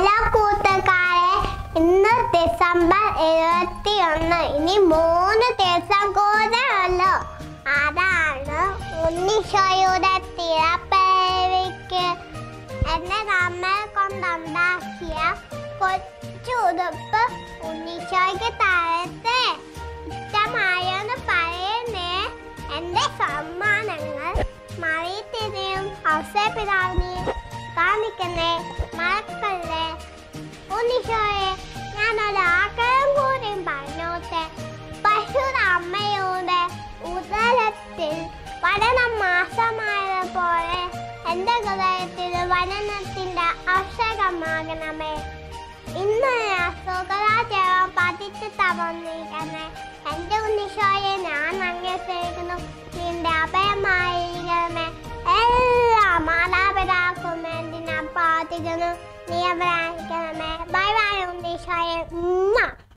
Hello കൂട്ടുകാരെ ഇന്ന് December ഇരുപത്തി ഒന്ന് ഇനി മൂന്ന് ദിവസം കൂടെ ഉള്ളു. അതാണ് ഉണ്ണിഷോയുടെ തിരപ്പേവിക്ക്. എന്നെ നമ്മൾ കൊണ്ടുണ്ടാക്കിയ കൊച്ചു ഉടുപ്പ് ഉണ്ണിഷോയ്ക്ക് തരത്തെ ഇഷ്ടമായെന്ന് പറയുന്നേ. എന്റെ സമ്മാനങ്ങൾ മറിയത്തിനെയും ഔസേപ്പിതാവിനെയും കാണിക്കുന്നേ. മറക്കല്ലേ എന്റെ ഹൃദയത്തിൽ വനനത്തിന്റെ അക്ഷരമാകണമേ. ഇന്ന് ഞാൻ സുഖരാജയം പതിച്ച് തവന്നിരിക്കണേ എന്റെ ഉന്നിഷോയെ ഞാൻ അങ്ങേ സേവിക്കുന്നു നിന്റെ അഭയമായിരിക്കണമേ. എല്ലാ മാതാപിതാക്കും എന്തിനാ പ്രാർത്ഥിക്കുന്നു. നീ അവരായിരിക്കണമേ ബൈ ബൈ ഉന്നിഷോയെ